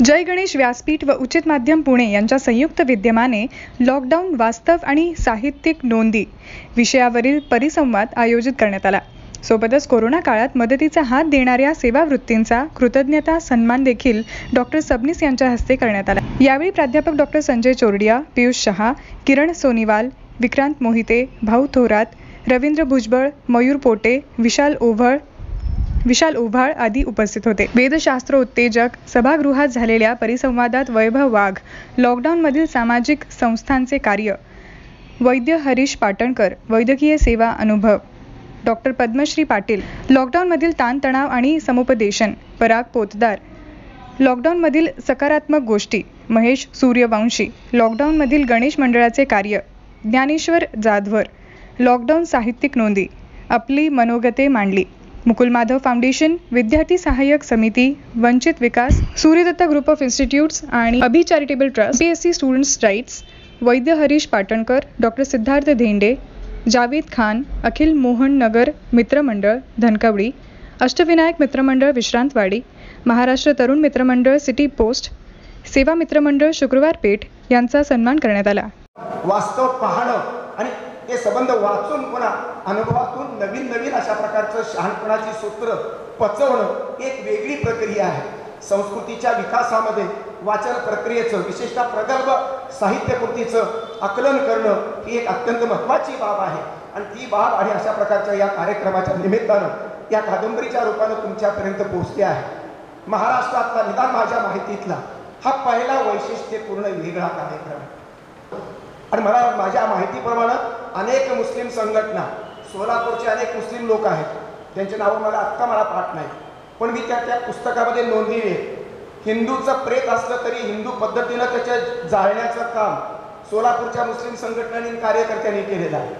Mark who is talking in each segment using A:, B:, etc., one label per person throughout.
A: जय गणेश व्यासपीठ व उचित माध्यम पुणे यांच्या संयुक्त विद्यमाने लॉकडाऊन वास्तव आणि साहित्यिक नोंदी विषयावरील परिसंवाद आयोजित करण्यात आला. सोबतच कोरोना काळात मदतीचा हात देणाऱ्या सेवावृत्तींचा कृतज्ञता सन्मान देखील डॉक्टर सबनीस यांच्या हस्ते करण्यात आला. यावेळी प्राध्यापक डॉक्टर संजय चोरडिया पियुष शहा किरण सोनीवाल विक्रांत मोहिते भाऊ थोरात रवींद्र भुजबळ मयूर पोटे विशाल ओव्हळ विशाल उभाळ आदी उपस्थित होते. वेदशास्त्र उत्तेजक सभागृहात झालेल्या परिसंवादात वैभव वाघ लॉकडाऊनमधील सामाजिक संस्थांचे कार्य वैद्य हरीश पाटणकर वैद्यकीय सेवा अनुभव डॉक्टर पद्मश्री पाटील लॉकडाऊनमधील ताणतणाव आणि समुपदेशन पराग पोतदार लॉकडाऊनमधील सकारात्मक गोष्टी महेश सूर्यवंशी लॉकडाऊनमधील गणेश मंडळाचे कार्य ज्ञानेश्वर जाधवर लॉकडाऊन साहित्यिक नोंदी आपली मनोगते मांडली. मुकुल माधव फाउंडेशन विद्यार्थी सहाय्यक समिती Vanchit Vikas Suryadatta group of institutes आणि Abhi charitable trust P S C students rights Vaidya Harish Patankar doctor Siddharth Dhende Javed Khan Akhil Mohan Nagar मित्रमंडळ धनकवडी अष्टविनायक मित्रमंडळ विश्रांतवाडी महाराष्ट्र तरुण मित्रमंडळ सिटी पोस्ट सेवा मित्रमंडळ शुक्रवार पेठ यांचा सन्मान करण्यात आला.
B: वास्तव पाहणं आणि ते संबंध वाचून पुन्हा अनुभवात नवीन नवीन अशा प्रकारचं शहाणपणाची सूत्र पचवणं एक वेगळी प्रक्रिया आहे. संस्कृतीच्या विकासामध्ये वाचन प्रक्रियेचं विशेषतः प्रगल्भ साहित्यकृतीचं आकलन करणं ही एक अत्यंत महत्त्वाची बाब आहे. आणि ती बाब आणि अशा प्रकारच्या या कार्यक्रमाच्या निमित्तानं या कादंबरीच्या रूपानं तुमच्यापर्यंत पोहोचते आहे. महाराष्ट्रातला निदान माझ्या माहितीतला हा पहिला वैशिष्ट्यपूर्ण वेगळा कार्यक्रम. आणि मला माझ्या माहितीप्रमाणे अनेक मुस्लिम संघटना सोलापूरचे अनेक मुस्लिम लोक आहेत. त्यांचे नावं मला आत्ता मला पाठ नाही. पण मी त्या त्या पुस्तकामध्ये नोंदली आहे. हिंदूचं प्रेत असलं तरी हिंदू पद्धतीनं त्याच्या जाळण्याचं काम सोलापूरच्या मुस्लिम संघटनांनी कार्यकर्त्यांनी केलेलं आहे.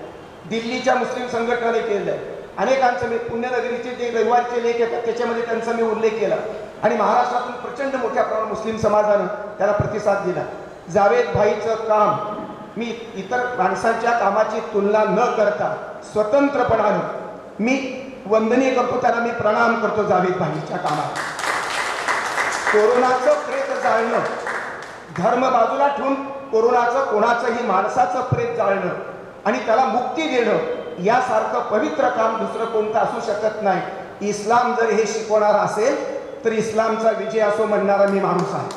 B: दिल्लीच्या मुस्लिम संघटनाने केलेलं आहे. अनेकांचं मी पुण्यनगरीचे जे रविवारचे लेख येतात त्याच्यामध्ये त्यांचा मी उल्लेख केला. आणि महाराष्ट्रातून प्रचंड मोठ्या प्रमाणात मुस्लिम समाजानं त्याला प्रतिसाद दिला. जावेद भाईचं काम मी इतर माणसांच्या कामाची तुलना न करता स्वतंत्रपणानं मी वंदनीय करतो त्याला मी प्रणाम करतो जावेद भाईच्या कामात कोरोनाचं प्रेत जाळणं धर्म बाजूला ठेवून कोरोनाचं कोणाचंही माणसाचं प्रेत जाळणं आणि त्याला मुक्ती देणं यासारखं पवित्र काम दुसरं कोणतं असू शकत नाही. इस्लाम जर हे शिकवणार असेल तर इस्लामचा विजय असो म्हणणारा मी माणूस आहे.